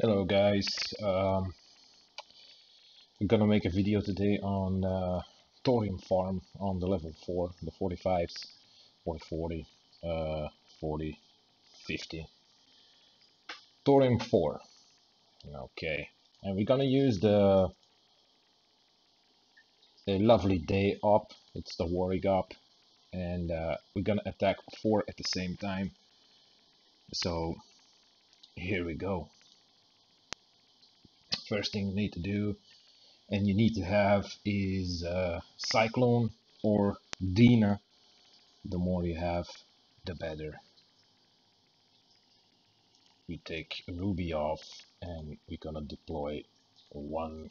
Hello guys, um, I'm gonna make a video today on uh, Thorium Farm on the level 4, the 45s, or 40, uh, 40, 50. Thorium 4, okay, and we're gonna use the, the lovely day up, it's the Warrig up, and uh, we're gonna attack 4 at the same time, so here we go first thing you need to do and you need to have is uh, Cyclone or Dina the more you have the better. We take Ruby off and we're gonna deploy one.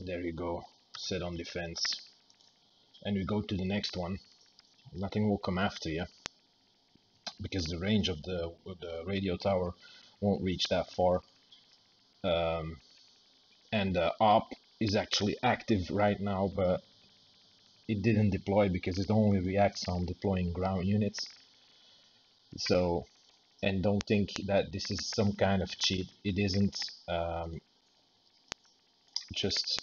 There you go. Set on defense. And we go to the next one. Nothing will come after you because the range of the, the radio tower won't reach that far. Um, and the AWP is actually active right now, but it didn't deploy because it only reacts on deploying ground units. So, and don't think that this is some kind of cheat. It isn't. Um, just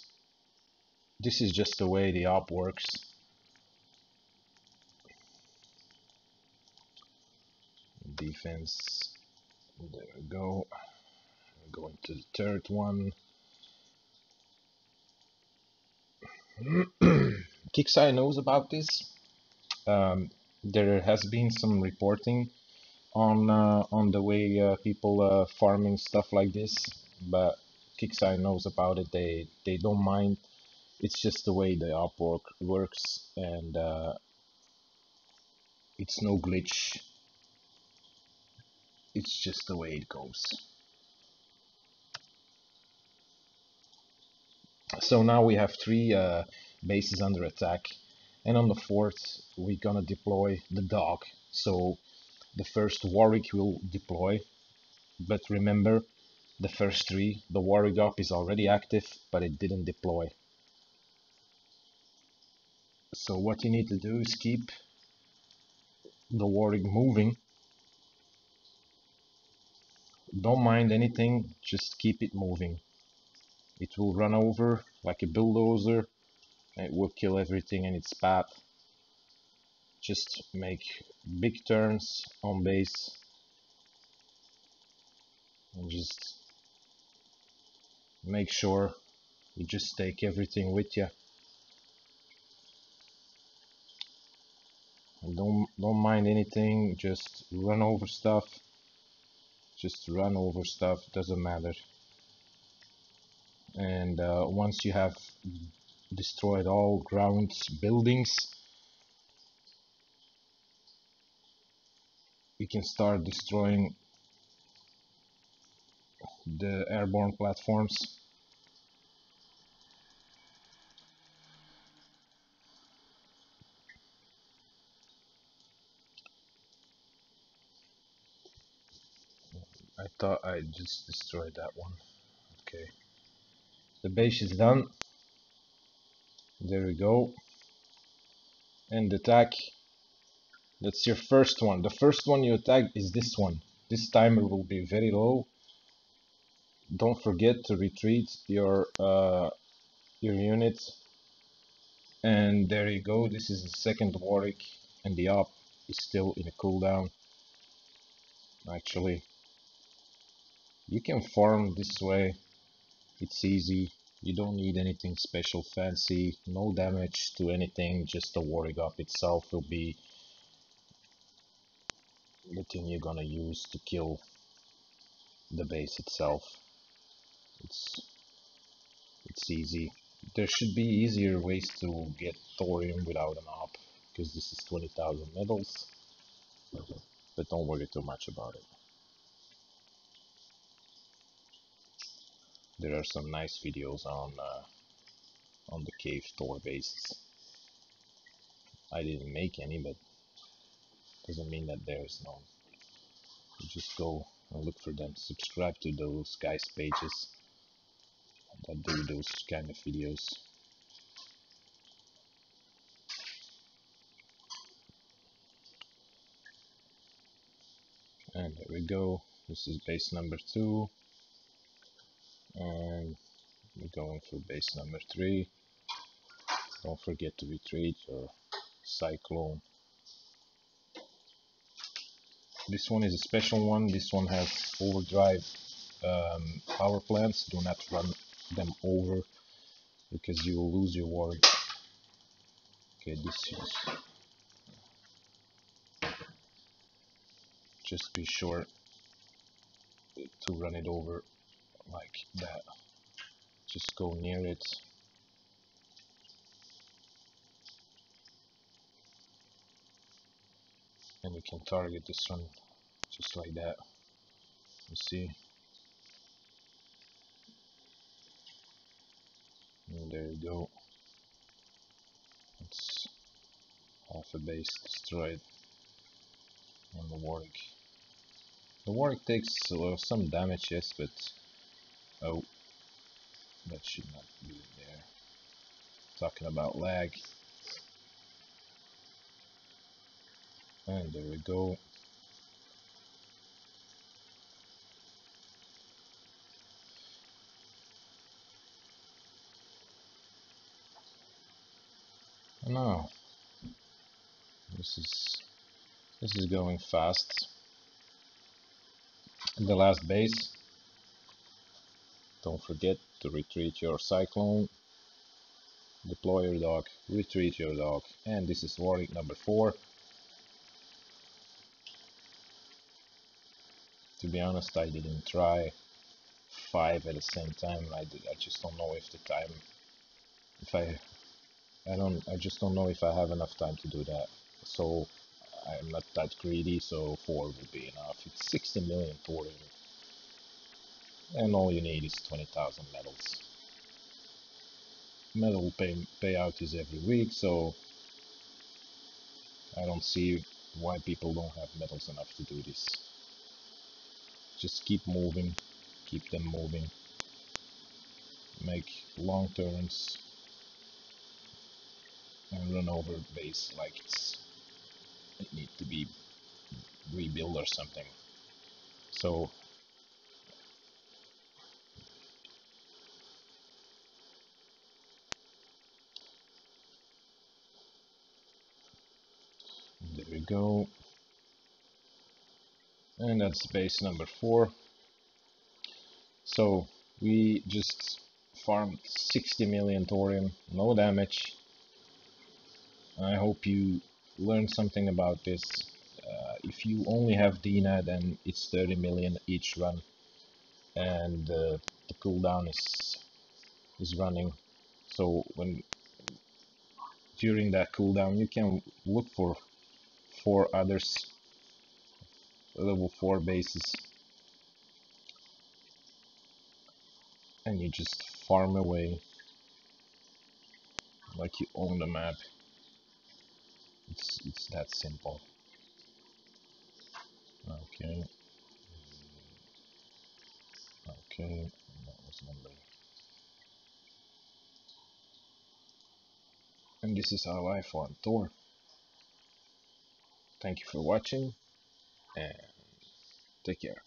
this is just the way the AWP works. Defense. There we go going to the third one. KIXEYE knows about this. Um, there has been some reporting on uh, on the way uh, people uh, farming stuff like this but KIXEYE knows about it. They they don't mind. It's just the way the AWP work works and uh, it's no glitch it's just the way it goes. So now we have three uh, bases under attack and on the fourth we're gonna deploy the dog. So the first Warwick will deploy but remember the first three, the Warrig up is already active but it didn't deploy. So what you need to do is keep the Warwick moving don't mind anything just keep it moving. It will run over like a bulldozer it will kill everything in its path. Just make big turns on base and just make sure you just take everything with you and don't don't mind anything just run over stuff just run over stuff doesn't matter. And uh, once you have destroyed all ground buildings we can start destroying the airborne platforms thought I just destroyed that one. Okay. The base is done. There we go. And attack. That's your first one. The first one you attack is this one. This timer will be very low. Don't forget to retreat your uh, your unit. And there you go. This is the second Warrig, and the AWP is still in a cooldown. Actually, you can farm this way. It's easy. You don't need anything special fancy. No damage to anything. Just the Warrig up itself will be the thing you're gonna use to kill the base itself. It's it's easy. There should be easier ways to get thorium without an AWP because this is 20,000 medals but don't worry too much about it there are some nice videos on uh, on the cave Thor bases. I didn't make any, but doesn't mean that there's none. You just go and look for them. Subscribe to those guys' pages that do those kind of videos. and there we go this is base number two we're going for base number three. Don't forget to retreat your cyclone. This one is a special one. This one has overdrive um, power plants. Do not run them over because you will lose your warrior okay this is just be sure to run it over like that just go near it. And you can target the sun just like that. You see? And there you go. It's half a base destroyed. On the Warwick the Warwick takes uh, some damage yes but oh that should not be there. Talking about lag. And there we go. No. This is this is going fast. The last base don't forget to retreat your cyclone. Deploy your dog. Retreat your dog. And this is warning number four. To be honest I didn't try five at the same time. I, did, I just don't know if the time if I I don't I just don't know if I have enough time to do that. So I'm not that greedy so four would be enough. It's 60 million thorium and all you need is 20,000 medals medal pay, payout is every week so I don't see why people don't have medals enough to do this. Just keep moving keep them moving. Make long turns and run over base like it's it need to be rebuilt or something. So there we go. And that's base number four. So we just farmed 60 million thorium no damage. I hope you learned something about this. Uh, if you only have Dina then it's 30 million each run. And uh, the cooldown is is running. So when during that cooldown you can look for four others. Level 4 bases. And you just farm away. Like you own the map. It's it's that simple. Okay. Okay. That was number and this is how I farm Thor thank you for watching and take care